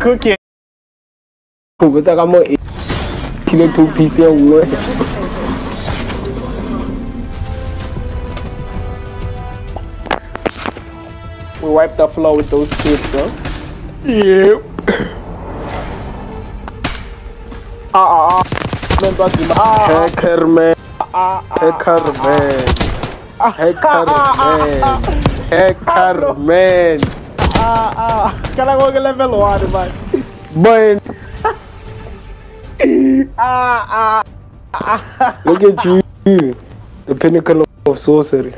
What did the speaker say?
cooking. Kung sa ka mo, two piece yung ulo. We wiped the floor with those kids, though. Yep. Ah, ah, ah. Di ah, ah, Hacker man, ah, ah, hacker man, ah, hacker ah, ah, man, hacker man. a, a, level velório, mano. Mano. ah, ah, ah. Look at you. The pinnacle of sorcery.